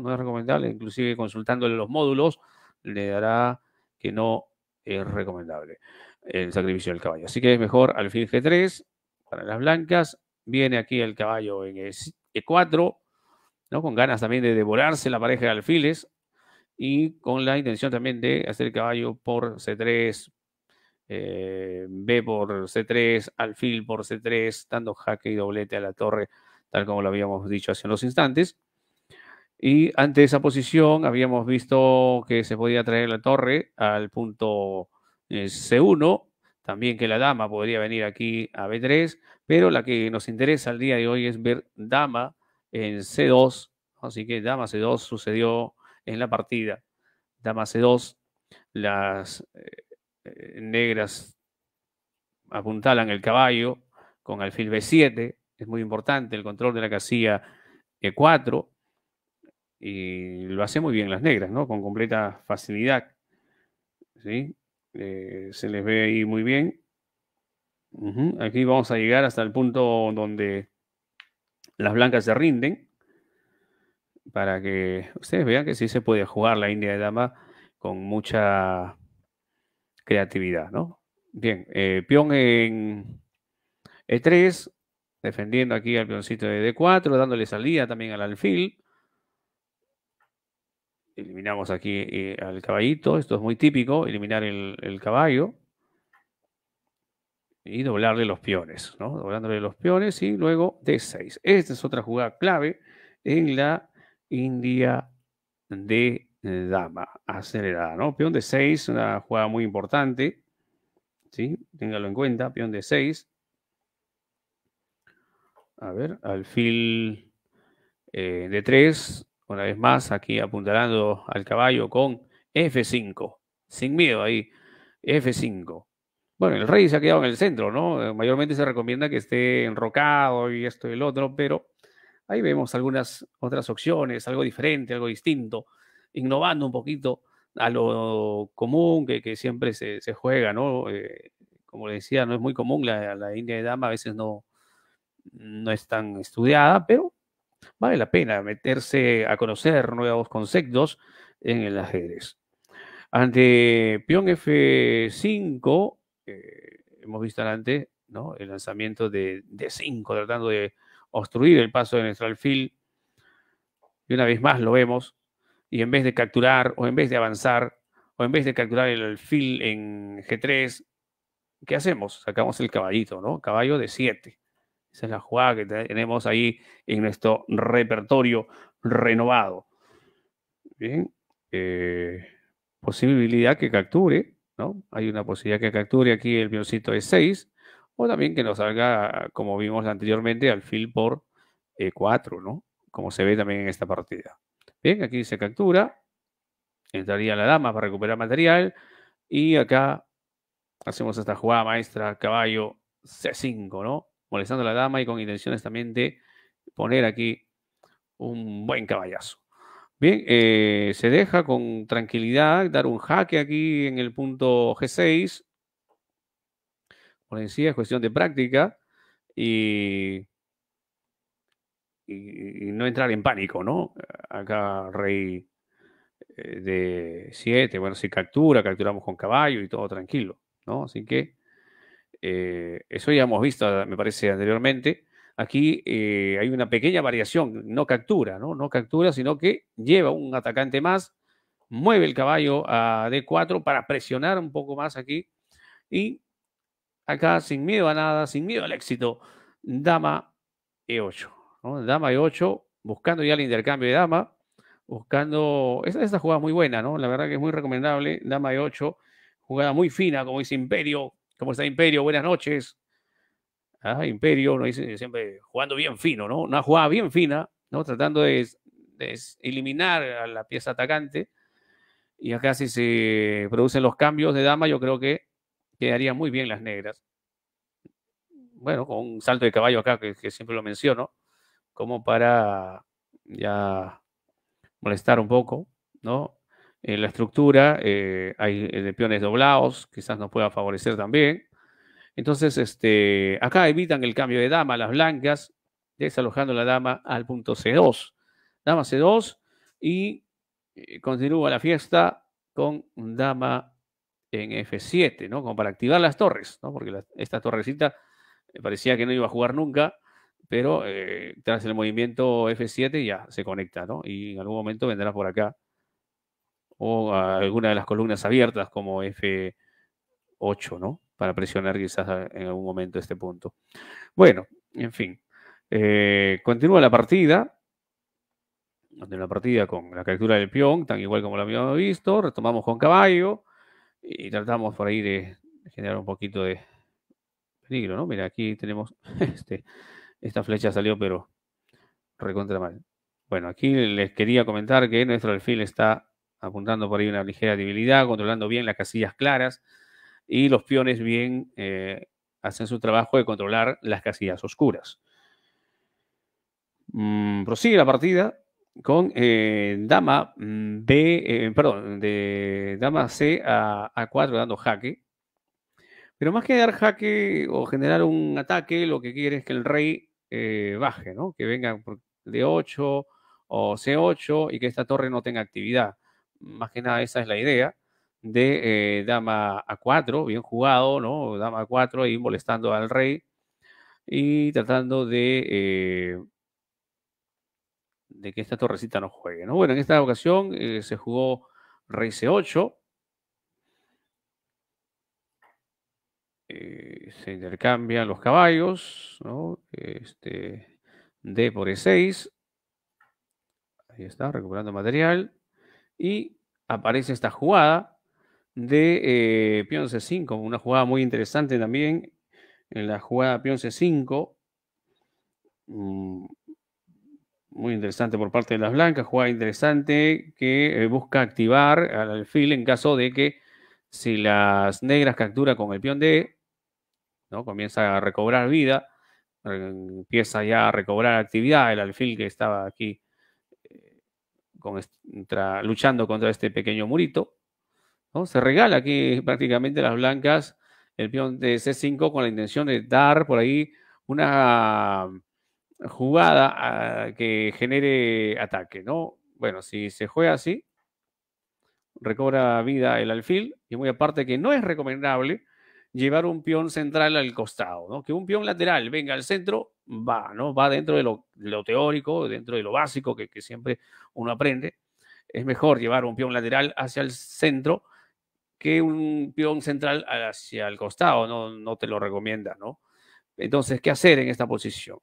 no, es recomendable, inclusive consultándole los módulos, le dará que no es recomendable el sacrificio del caballo. Así que es mejor alfil G3 para las blancas Viene aquí el caballo en E4, ¿no? con ganas también de devorarse la pareja de alfiles y con la intención también de hacer el caballo por C3, eh, B por C3, alfil por C3, dando jaque y doblete a la torre, tal como lo habíamos dicho hace unos instantes. Y ante esa posición habíamos visto que se podía traer la torre al punto eh, C1, también que la dama podría venir aquí a B3, pero la que nos interesa el día de hoy es ver dama en C2, así que dama C2 sucedió en la partida. Dama C2, las eh, eh, negras apuntalan el caballo con alfil B7, es muy importante el control de la casilla E4, y lo hace muy bien las negras, ¿no? Con completa facilidad, ¿sí? Eh, se les ve ahí muy bien. Aquí vamos a llegar hasta el punto donde las blancas se rinden para que ustedes vean que sí se puede jugar la India de Dama con mucha creatividad, ¿no? Bien, eh, peón en E3, defendiendo aquí al peoncito de D4, dándole salida también al alfil. Eliminamos aquí eh, al caballito, esto es muy típico, eliminar el, caballo y doblarle los peones, ¿no? Doblándole los peones y luego D6. Esta es otra jugada clave en la India de dama acelerada, ¿no? Peón de 6, una jugada muy importante, ¿sí? Téngalo en cuenta, peón de 6. A ver, alfil eh, de 3, una vez más, aquí apuntalando al caballo con F5. Sin miedo ahí. F5. Bueno, el rey se ha quedado en el centro, ¿no? Eh, mayormente se recomienda que esté enrocado y esto y el otro, pero ahí vemos algunas otras opciones, algo diferente, algo distinto, innovando un poquito a lo común que, siempre se, juega, ¿no? Eh, como le decía, no es muy común la, la India de Dama, a veces no, no es tan estudiada, pero vale la pena meterse a conocer nuevos conceptos en el ajedrez. Ante peón F5, eh, hemos visto antes ¿no? el lanzamiento de D5, tratando de obstruir el paso de nuestro alfil. Y una vez más lo vemos. Y en vez de capturar, o en vez de avanzar, o en vez de capturar el alfil en G3, ¿qué hacemos? Sacamos el caballito, ¿no? Caballo de 7. Esa es la jugada que tenemos ahí en nuestro repertorio renovado. Bien. Eh, posibilidad que capture, ¿no? Hay una posibilidad que capture aquí el peoncito de 6, o también que nos salga, como vimos anteriormente, alfil por E4, ¿no? Como se ve también en esta partida. Bien, aquí se captura. Entraría la dama para recuperar material. Y acá hacemos esta jugada maestra, caballo C5, ¿no? Molestando a la dama y con intenciones también de poner aquí un buen caballazo. Bien, eh, se deja con tranquilidad dar un jaque aquí en el punto G6. Como decía, es cuestión de práctica y, y, no entrar en pánico, ¿no? Acá rey eh, de 7, bueno, si captura, capturamos con caballo y todo tranquilo, ¿no? Así que eh, eso ya hemos visto, me parece, anteriormente. Aquí eh, hay una pequeña variación, no captura, ¿no? No captura, sino que lleva un atacante más, mueve el caballo a D4 para presionar un poco más aquí. Y acá, sin miedo a nada, sin miedo al éxito, dama E8. Dama E8, buscando ya el intercambio de dama, buscando... Esta, esta jugada muy buena, ¿no? La verdad que es muy recomendable. Dama E8, jugada muy fina, como dice Imperio, ¿Cómo está Imperio? Buenas noches. Ah, Imperio, dice siempre jugando bien fino, ¿no? Una jugada bien fina, ¿no? Tratando de, eliminar a la pieza atacante. Y acá si se producen los cambios de dama, yo creo que quedarían muy bien las negras. Bueno, con un salto de caballo acá, que, que siempre lo menciono, como para ya molestar un poco, ¿no? En la estructura eh, hay eh, de peones doblados, quizás nos pueda favorecer también. Entonces, este, acá evitan el cambio de dama, las blancas, desalojando la dama al punto C2. Dama C2 y eh, continúa la fiesta con dama en F7, ¿no? Como para activar las torres, ¿no? Porque esta torrecita parecía que no iba a jugar nunca, pero tras el movimiento F7 ya se conecta, ¿no? Y en algún momento vendrá por acá o alguna de las columnas abiertas como F8, 8, ¿no? Para presionar quizás en algún momento este punto. Bueno, en fin. Eh, continúa la partida. Continúa la partida con la captura del peón, tan igual como lo habíamos visto. Retomamos con caballo y tratamos por ahí de generar un poquito de peligro, ¿no? Mira, aquí tenemos este, esta flecha salió, pero recontra mal. Bueno, aquí les quería comentar que nuestro alfil está apuntando por ahí una ligera debilidad, controlando bien las casillas claras y los peones bien eh, hacen su trabajo de controlar las casillas oscuras. Mm, prosigue la partida con eh, dama mm, B, eh, perdón, de dama C a A4 dando jaque. Pero más que dar jaque o generar un ataque, lo que quiere es que el rey baje, ¿no? Que venga de 8 o C8 y que esta torre no tenga actividad. Más que nada esa es la idea de eh, dama A4, bien jugado, ¿no? Dama A4 ahí molestando al rey y tratando de, eh, de que esta torrecita no juegue, ¿no? Bueno, en esta ocasión eh, se jugó rey C8. se intercambian los caballos, ¿no? Este, D por E6. Ahí está, recuperando material. Y aparece esta jugada de eh, peón C5, una jugada muy interesante también. En la jugada peón C5. Mm, muy interesante por parte de las blancas, jugada interesante que eh, busca activar al alfil en caso de que si las negras captura con el peón D, ¿no? comienza a recobrar vida, empieza ya a recobrar actividad el alfil que estaba aquí luchando contra este pequeño murito. ¿no? Se regala aquí prácticamente las blancas el peón de C5 con la intención de dar por ahí una jugada ah, que genere ataque, ¿no? Bueno, si se juega así, recobra vida el alfil y muy aparte que no es recomendable llevar un peón central al costado, ¿no? Que un peón lateral venga al centro, va, ¿no? Va dentro de lo, teórico, dentro de lo básico que, siempre uno aprende. Es mejor llevar un peón lateral hacia el centro que un peón central hacia el costado, no, no te lo recomienda, ¿no? Entonces, ¿qué hacer en esta posición?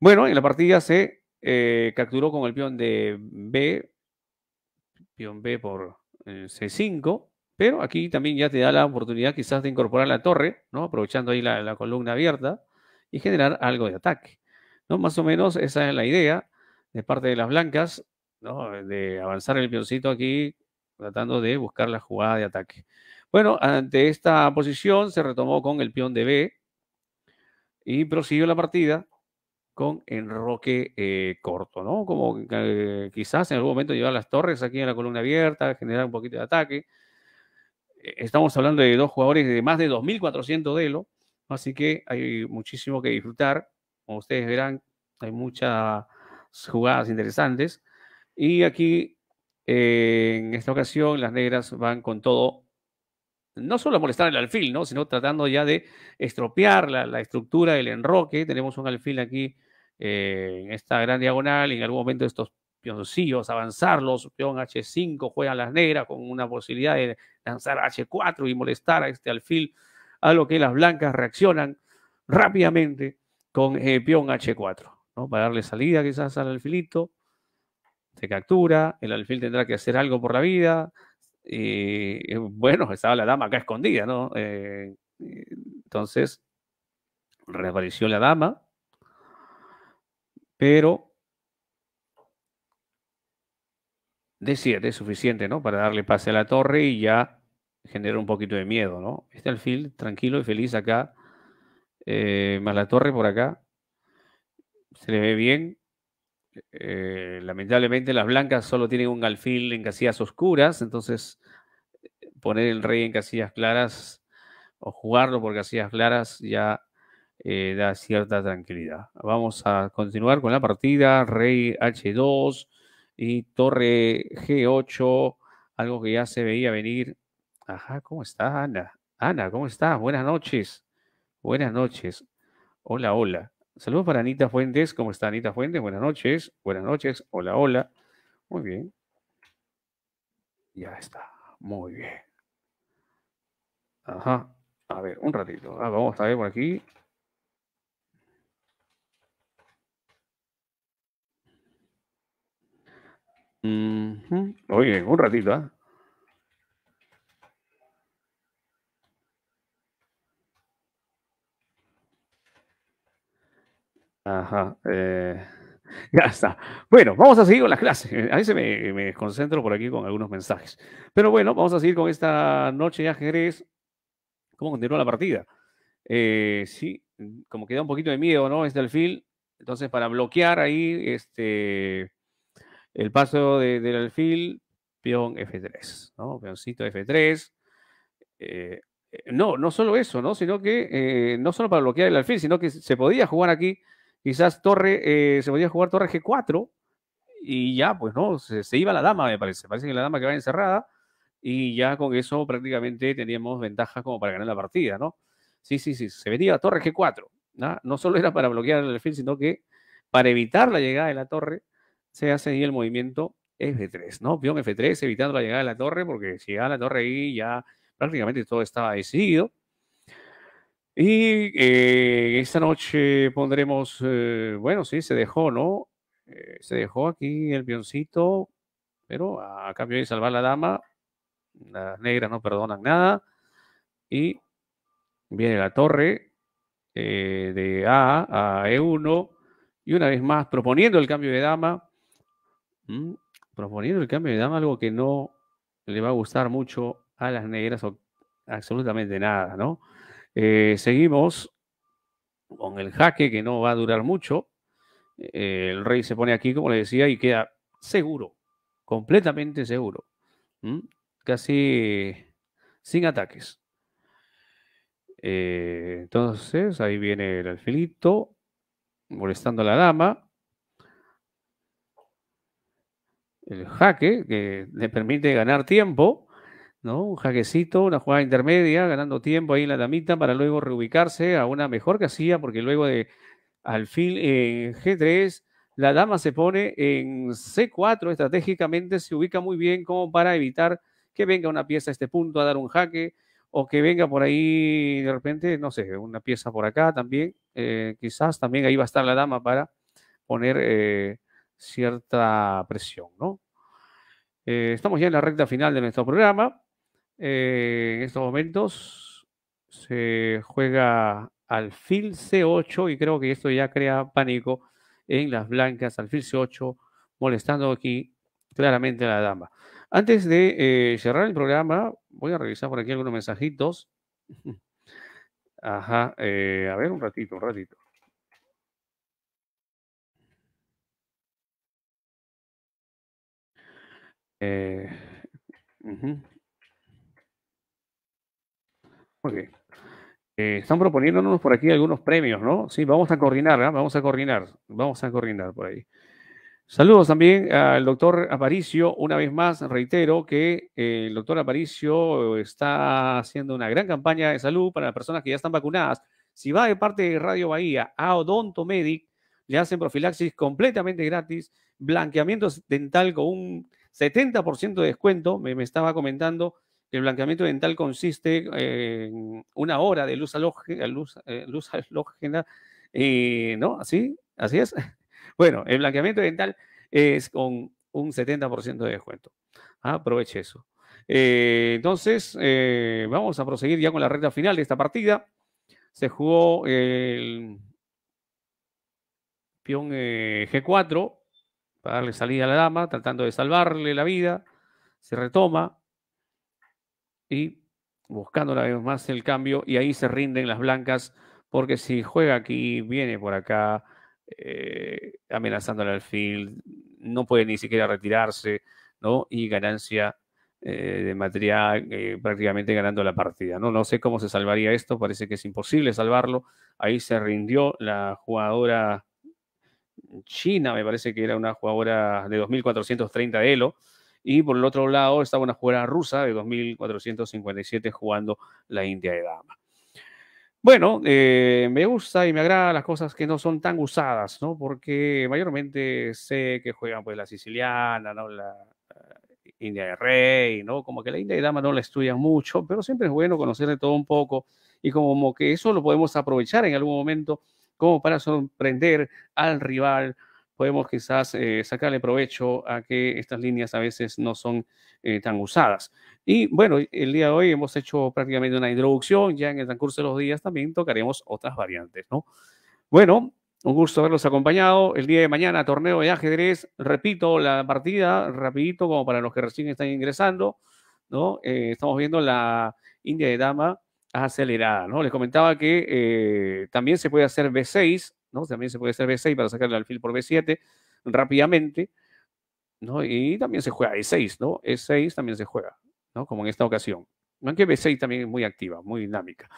Bueno, en la partida se eh, capturó con el peón de B, peón B por eh, C5, pero aquí también ya te da la oportunidad quizás de incorporar la torre, ¿no? aprovechando ahí la, columna abierta y generar algo de ataque. ¿no? Más o menos esa es la idea de parte de las blancas, ¿no? de avanzar el peoncito aquí tratando de buscar la jugada de ataque. Bueno, ante esta posición se retomó con el peón de B y prosiguió la partida con enroque eh, corto, ¿no? Como eh, quizás en algún momento llevar las torres aquí en la columna abierta, generar un poquito de ataque. Eh, estamos hablando de dos jugadores de más de 2.400 de Elo, así que hay muchísimo que disfrutar. Como ustedes verán, hay muchas jugadas interesantes. Y aquí, eh, en esta ocasión, las negras van con todo, no solo a molestar el alfil, ¿no? sino tratando ya de estropear la, estructura del enroque. Tenemos un alfil aquí eh, en esta gran diagonal en algún momento estos pioncillos, avanzarlos, peón H5, juegan las negras con una posibilidad de lanzar H4 y molestar a este alfil, a lo que las blancas reaccionan rápidamente con eh, peón H4, ¿no? Para darle salida quizás al alfilito, se captura, el alfil tendrá que hacer algo por la vida, y bueno, estaba la dama acá escondida, ¿no? Eh, entonces, reapareció la dama, pero de 7 es suficiente, ¿no? Para darle pase a la torre y ya genera un poquito de miedo, ¿no? Este alfil tranquilo y feliz acá, eh, más la torre por acá, se le ve bien. Eh, lamentablemente las blancas solo tienen un alfil en casillas oscuras, entonces poner el rey en casillas claras o jugarlo por casillas claras ya eh, da cierta tranquilidad. Vamos a continuar con la partida. Rey H2 y torre G8, algo que ya se veía venir. Ajá, ¿cómo está Ana? Ana, ¿cómo estás? Buenas noches. Buenas noches. Hola, hola. Saludos para Anita Fuentes. ¿Cómo está Anita Fuentes? Buenas noches. Buenas noches. Hola, hola. Muy bien. Ya está. Muy bien. Ajá. A ver, un ratito. Ah, vamos a ver por aquí. Oye, un ratito, ¿ah? Ajá. eh, ya está. Bueno, vamos a seguir con las clases. A veces me, concentro por aquí con algunos mensajes. Pero bueno, vamos a seguir con esta noche de ajedrez. ¿Cómo continúa la partida? Eh, sí, como que da un poquito de miedo, ¿no? Este alfil. Entonces, para bloquear ahí este, el paso de- del alfil, peón F3, ¿no? Peoncito F3. Eh, eh, no, no solo eso, ¿no? Sino que eh, no solo para bloquear el alfil, sino que se podía jugar aquí, quizás torre, eh, se podía jugar torre G4 y ya, pues, ¿no? Se, iba la dama, me parece. Parece que la dama quedaba encerrada y ya con eso prácticamente teníamos ventaja como para ganar la partida, ¿no? Sí, sí, sí, se venía torre G4, ¿no? No solo era para bloquear el alfil, sino que para evitar la llegada de la torre se hace ahí el movimiento F3, ¿no? Peón F3, evitando la llegada de la torre, porque si llegaba la torre ahí ya prácticamente todo estaba decidido. Y eh, esta noche pondremos, eh, bueno, sí, se dejó, ¿no? Eh, se dejó aquí el peoncito, pero a cambio de salvar la dama, las negras no perdonan nada. Y viene la torre eh, de A a E1. Y una vez más, proponiendo el cambio de dama, proponiendo el cambio de dama, algo que no le va a gustar mucho a las negras o absolutamente nada, ¿no? Eh, seguimos con el jaque que no va a durar mucho. Eh, el rey se pone aquí, como le decía, y queda seguro, completamente seguro. Casi sin ataques. Eh, entonces, ahí viene el alfilito, molestando a la dama. El jaque, que le permite ganar tiempo, ¿no? Un jaquecito, una jugada intermedia, ganando tiempo ahí en la damita para luego reubicarse a una mejor casilla, porque luego de alfil en G3, la dama se pone en C4, estratégicamente se ubica muy bien como para evitar que venga una pieza a este punto a dar un jaque, o que venga por ahí de repente, no sé, una pieza por acá también, eh, quizás también ahí va a estar la dama para poner eh, cierta presión, ¿no? Eh, estamos ya en la recta final de nuestro programa. Eh, en estos momentos se juega alfil C8 y creo que esto ya crea pánico en las blancas, alfil C8, molestando aquí claramente a la dama. Antes de eh, cerrar el programa, voy a revisar por aquí algunos mensajitos. Ajá, eh, a ver, un ratito, un ratito. Muy bien. Eh, están proponiéndonos por aquí algunos premios, ¿no? Sí, vamos a coordinar, ¿ah? vamos a coordinar, vamos a coordinar por ahí. Saludos también al doctor Aparicio. Una vez más, reitero que eh, el doctor Aparicio está haciendo una gran campaña de salud para las personas que ya están vacunadas. Si va de parte de Radio Bahía a Odonto Medic, le hacen profilaxis completamente gratis, blanqueamiento dental con un 70% de descuento. Me, estaba comentando el blanqueamiento dental consiste en una hora de luz, eh, halógena, eh, ¿no? ¿Así? ¿Así es? Bueno, el blanqueamiento dental es con un 70% de descuento. Aproveche eso. Eh, entonces, eh, vamos a proseguir ya con la recta final de esta partida. Se jugó el peón eh, G4 para darle salida a la dama, tratando de salvarle la vida. Se retoma y buscando una vez más el cambio y ahí se rinden las blancas porque si juega aquí, viene por acá, eh, amenazando al alfil, no puede ni siquiera retirarse, ¿no? Y ganancia eh, de material, eh, prácticamente ganando la partida, ¿no? No sé cómo se salvaría esto, parece que es imposible salvarlo. Ahí se rindió la jugadora china, me parece que era una jugadora de 2430 de Elo. Y por el otro lado estaba una jugadora rusa de 2457 jugando la India de Dama. Bueno, eh, me gusta y me agrada las cosas que no son tan usadas, ¿no? Porque mayormente sé que juegan pues la siciliana, ¿no? La, India de Rey, ¿no? Como que la India de Dama no la estudian mucho, pero siempre es bueno conocer de todo un poco y como que eso lo podemos aprovechar en algún momento como para sorprender al rival. Podemos quizás eh, sacarle provecho a que estas líneas a veces no son eh, tan usadas. Y bueno, el día de hoy hemos hecho prácticamente una introducción, ya en el transcurso de los días también tocaremos otras variantes, ¿no? Bueno, un gusto haberlos acompañado. El día de mañana, torneo de ajedrez. Repito la partida, rapidito, como para los que recién están ingresando, ¿no? Eh, estamos viendo la India de Dama acelerada, ¿no? Les comentaba que eh, también se puede hacer B6, ¿no? También se puede hacer B6 para sacarle al alfil por B7 rápidamente, ¿no? Y también se juega E6, ¿no? E6 también se juega, ¿no? Como en esta ocasión. Aunque B6 también es muy activa, muy dinámica.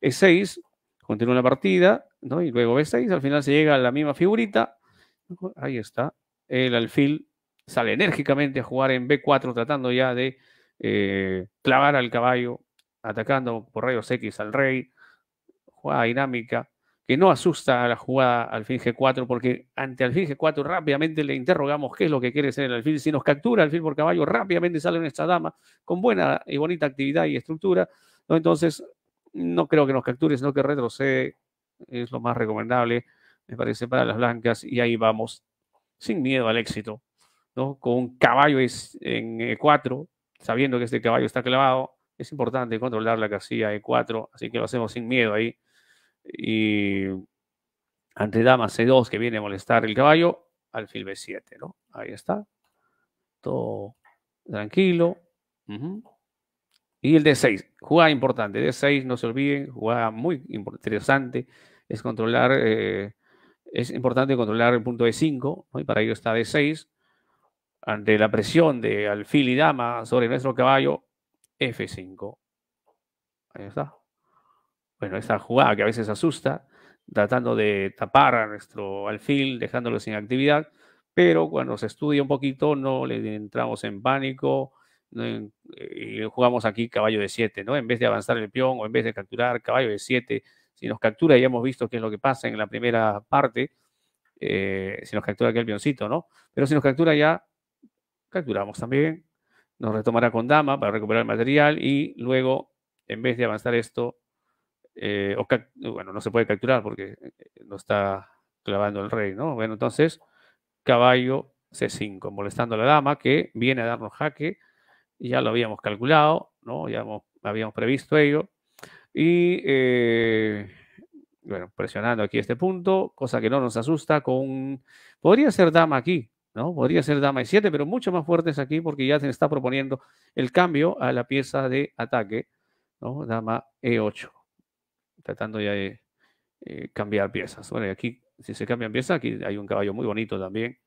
E6 continúa la partida, ¿no? Y luego B6, al final se llega a la misma figurita. Ahí está. El alfil sale enérgicamente a jugar en B4, tratando ya de eh, clavar al caballo, atacando por rayos X al rey. Jugada dinámica que no asusta a la jugada alfil G4, porque ante alfil G4 rápidamente le interrogamos qué es lo que quiere ser el alfil. Si nos captura alfil por caballo, rápidamente sale nuestra dama con buena y bonita actividad y estructura. Entonces, no creo que nos capture, sino que retrocede. Es lo más recomendable, me parece, para las blancas. Y ahí vamos, sin miedo al éxito, ¿no? Con un caballo en E4, sabiendo que este caballo está clavado. Es importante controlar la casilla E4, así que lo hacemos sin miedo ahí. Y ante dama C2, que viene a molestar el caballo, alfil B7, ¿no? Ahí está. Todo tranquilo. Y el D6, jugada importante. D6, no se olviden, jugada muy interesante. Es controlar, eh, es importante controlar el punto D5, y para ello está D6. Ante la presión de alfil y dama sobre nuestro caballo, F5. Ahí está. Bueno, esta jugada que a veces asusta, tratando de tapar a nuestro alfil, dejándolo sin actividad, pero cuando se estudia un poquito no le entramos en pánico y jugamos aquí caballo de 7, ¿no? En vez de avanzar el peón o en vez de capturar caballo de 7, si nos captura, ya hemos visto qué es lo que pasa en la primera parte, eh, si nos captura aquí el peoncito, ¿no? Pero si nos captura ya, capturamos también, nos retomará con dama para recuperar el material y luego, en vez de avanzar esto, eh, bueno, no se puede capturar porque eh, no está clavando el rey, ¿no? Bueno, entonces, caballo C5, molestando a la dama que viene a darnos jaque ya lo habíamos calculado, ¿no? Ya habíamos previsto ello. Y eh, bueno, presionando aquí este punto, cosa que no nos asusta con... Podría ser dama aquí, ¿no? Podría ser dama e 7, pero mucho más fuertes aquí porque ya se está proponiendo el cambio a la pieza de ataque, ¿no? Dama E8, tratando ya de eh, cambiar piezas. Bueno, y aquí, si se cambian piezas, aquí hay un caballo muy bonito también,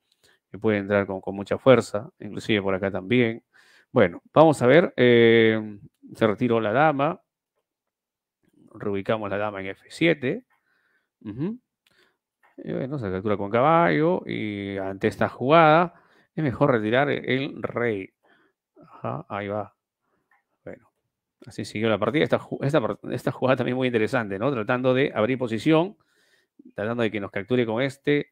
que puede entrar con, mucha fuerza, inclusive por acá también. Bueno, vamos a ver. Eh, se retiró la dama. Reubicamos la dama en F7. y bueno, se captura con caballo. Y ante esta jugada es mejor retirar el rey. Ajá, ahí va. Así siguió la partida. Esta, esta, jugada también muy interesante, ¿no? Tratando de abrir posición. Tratando de que nos capture con este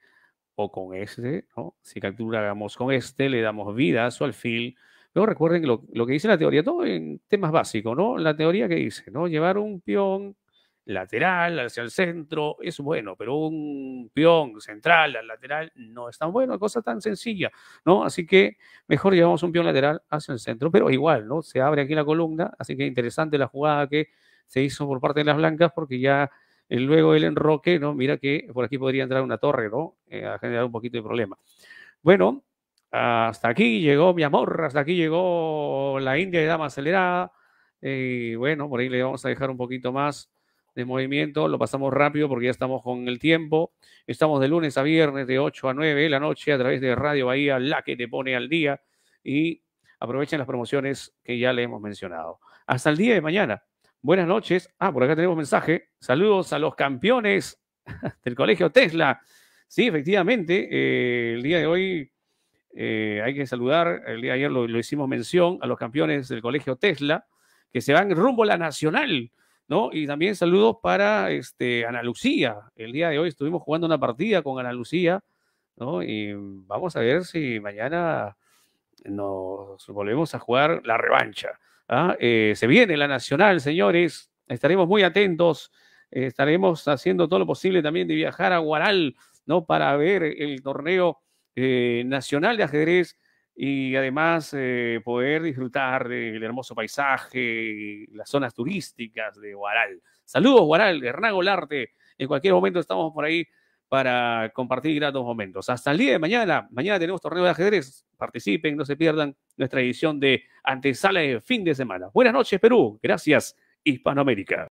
o con este, ¿no? Si capturamos con este, le damos vida a su alfil Luego recuerden lo, lo, que dice la teoría, todo en temas básicos, ¿no? La teoría que dice, ¿no? Llevar un peón lateral hacia el centro es bueno, pero un peón central al lateral no es tan bueno, cosa tan sencilla, ¿no? Así que mejor llevamos un peón lateral hacia el centro, pero igual, ¿no? Se abre aquí la columna, así que interesante la jugada que se hizo por parte de las blancas porque ya eh, luego el enroque, ¿no? Mira que por aquí podría entrar una torre, ¿no? Eh, a generar un poquito de problema. Bueno, hasta aquí llegó mi amor, hasta aquí llegó la India de dama acelerada. Y bueno, por ahí le vamos a dejar un poquito más de movimiento. Lo pasamos rápido porque ya estamos con el tiempo. Estamos de lunes a viernes de 8 a 9 de la noche a través de Radio Bahía, la que te pone al día. Y aprovechen las promociones que ya le hemos mencionado. Hasta el día de mañana. Buenas noches. Ah, por acá tenemos mensaje. Saludos a los campeones del Colegio Tesla. Sí, efectivamente, eh, el día de hoy eh, hay que saludar, el día de ayer lo, hicimos mención a los campeones del colegio Tesla, que se van rumbo a la nacional, ¿no? Y también saludos para este, Ana Lucía. El día de hoy estuvimos jugando una partida con Ana Lucía, ¿no? Y vamos a ver si mañana nos volvemos a jugar la revancha. ¿ah? Eh, se viene la nacional, señores. Estaremos muy atentos. estaremos haciendo todo lo posible también de viajar a Guaral, ¿no? Para ver el torneo eh, nacional de ajedrez y además eh, poder disfrutar del hermoso paisaje, las zonas turísticas de Guaral. Saludos, Guaral, Hernán Golarte. En cualquier momento estamos por ahí para compartir gratos momentos. Hasta el día de mañana. Mañana tenemos torneo de ajedrez. Participen, no se pierdan nuestra edición de antesala de fin de semana. Buenas noches, Perú. Gracias, Hispanoamérica.